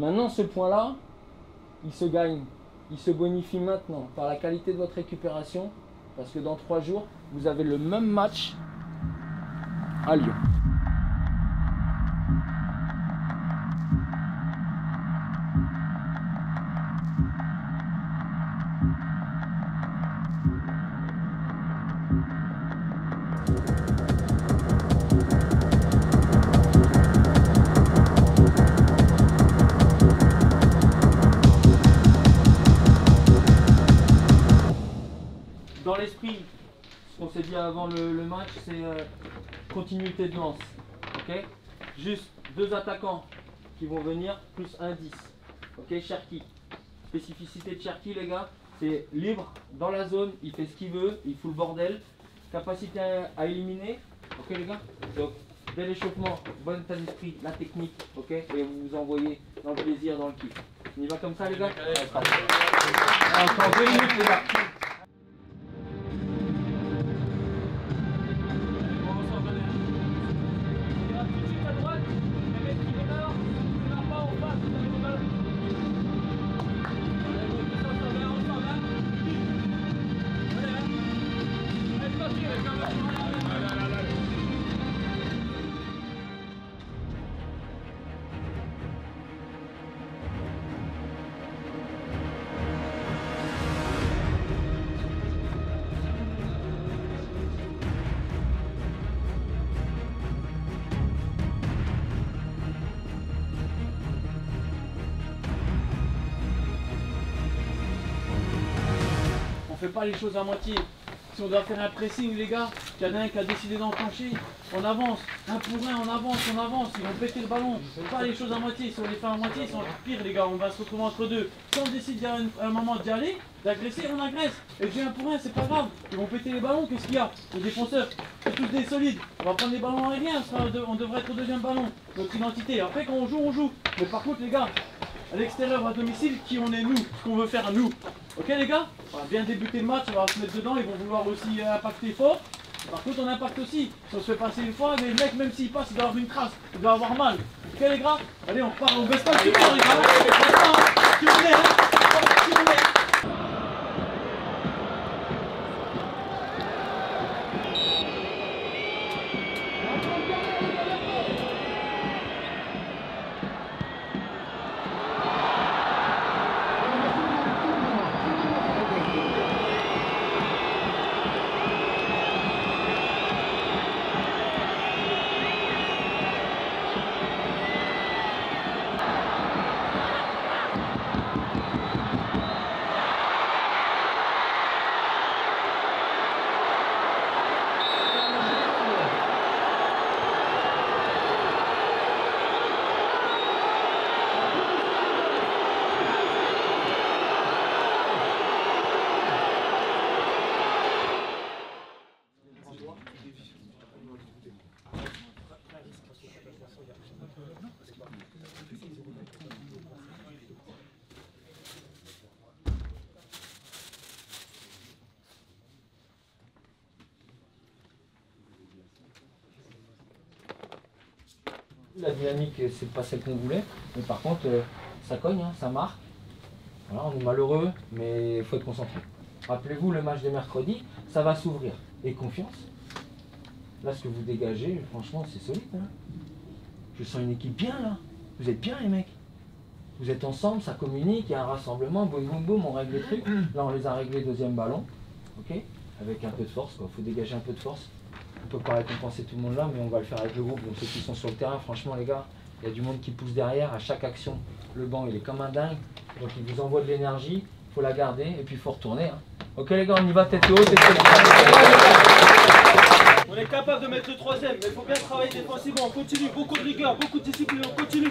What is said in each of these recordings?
Maintenant, ce point-là, il se gagne, il se bonifie maintenant par la qualité de votre récupération, parce que dans trois jours, vous avez le même match à Lyon. Ce qu'on s'est dit avant le, le match, c'est euh, continuité de lance. Ok? Juste deux attaquants qui vont venir, plus un 10. Ok, Cherki. Spécificité de Cherki, les gars, c'est libre dans la zone, il fait ce qu'il veut, il fout le bordel. Capacité à, à éliminer. Ok, les gars? Donc, dès l'échauffement, bon état d'esprit, la technique. Ok? Et vous vous envoyez dans le plaisir, dans le kiff. On y va comme ça, les gars? Encore deux minutes, les gars. Fait pas les choses à moitié. Si on doit faire un pressing, les gars, qu'il y en a un qui a décidé d'enclencher, on avance, un pour un, on avance, on avance, ils vont péter le ballon. Pas les choses à moitié, si on les fait à moitié, ils sont pire les gars, on va se retrouver entre deux. Si on décide à un, moment d'y aller, d'agresser, on agresse. Et j'ai un pour un, c'est pas grave. Ils vont péter les ballons, qu'est-ce qu'il y a? Les défenseurs, c'est tous des solides. On va prendre les ballons aériens, on devrait être au deuxième ballon. Notre identité. Après quand on joue, on joue. Mais par contre les gars, à l'extérieur, à domicile, qui on est nous, ce qu'on veut faire nous. Ok les gars On va bien débuter le match, on va se mettre dedans, ils vont vouloir aussi euh, impacter fort. Par contre on impacte aussi. Si on se fait passer une fois, mais le mec même s'il passe, il doit avoir une trace, il doit avoir mal. Ok les gars Allez on repart, on baisse pas support les gars. On baisse pas, hein. S'il vous plaît, hein. S'il vous plaît. La dynamique, c'est pas celle qu'on voulait, mais par contre, euh, ça cogne, hein, ça marque. Voilà, on est malheureux, mais il faut être concentré. Rappelez-vous, le match de mercredi, ça va s'ouvrir. Et confiance. Là, ce que vous dégagez, franchement, c'est solide. hein. Je sens une équipe bien, là. Vous êtes bien, les mecs. Vous êtes ensemble, ça communique, il y a un rassemblement, boum, boum, boum, on règle les trucs. Là, on les a réglés deuxième ballon, ok Avec un peu de force, quoi. Il faut dégager un peu de force. On peut pas récompenser tout le monde là, mais on va le faire avec le groupe. Donc ceux qui sont sur le terrain, franchement les gars, il y a du monde qui pousse derrière. À chaque action, le banc il est comme un dingue. Donc il vous envoie de l'énergie, il faut la garder et puis il faut retourner. hein. Ok les gars, on y va tête haute. On est capable de mettre le troisième, mais il faut bien travailler défensivement. On continue, beaucoup de rigueur, beaucoup de discipline, on continue.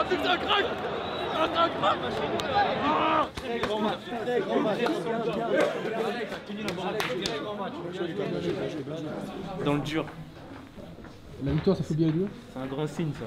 Ah putain, craque Ah, craque, craque Très grand match, très grand match. Dans le dur. La victoire, ça fait bien dur. C'est un grand signe, ça.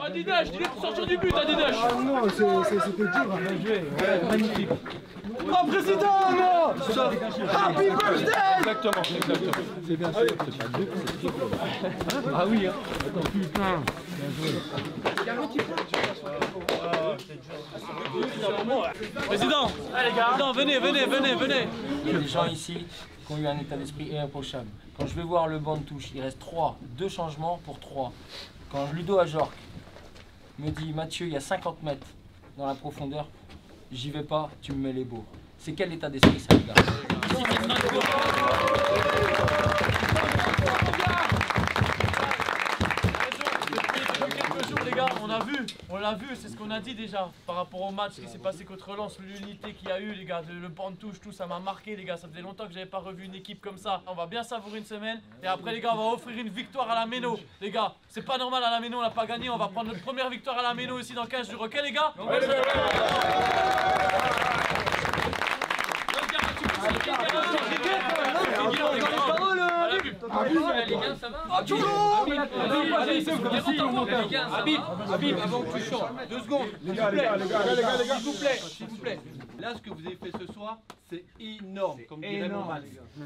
Adidas, il est pour sortir du but, Adidas Ah non, c'était dur. Bien joué. magnifique. Oh président Happy birthday Exactement, exactement. C'est bien sûr. Ah oui, hein. Président Allez, gars Président, venez, venez, venez, venez Il y a des gens ici qui ont eu un état d'esprit irréprochable. Quand je vais voir le banc de touche, il reste 3, deux changements pour 3. Quand Ludo Ajorc me dit Mathieu, il y a 50 mètres dans la profondeur, j'y vais pas, tu me mets les beaux. C'est quel état d'esprit ça, les gars? On a vu, on l'a vu, c'est ce qu'on a dit déjà par rapport au match qui s'est passé contre Lens, l'unité qu'il y a eu, les gars, le banc de touche, tout ça m'a marqué, les gars. Ça faisait longtemps que j'avais pas revu une équipe comme ça. On va bien savourer une semaine et après, les gars, on va offrir une victoire à la Méno. Les gars, c'est pas normal à la Méno, on n'a pas gagné. On va prendre notre première victoire à la Méno aussi dans 15 jours, ok, les gars? Habib, Habib, avant que tu chantes, deux secondes. S'il vous plaît, s'il vous plaît, s'il vous plaît. Là, ce que vous avez fait ce soir, c'est énorme, comme dirait mon.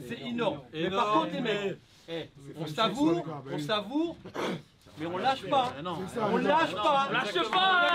C'est énorme. Mais par contre, les mecs, eh, on savoure, on savoure, mais on lâche pas. On lâche pas. Lâche pas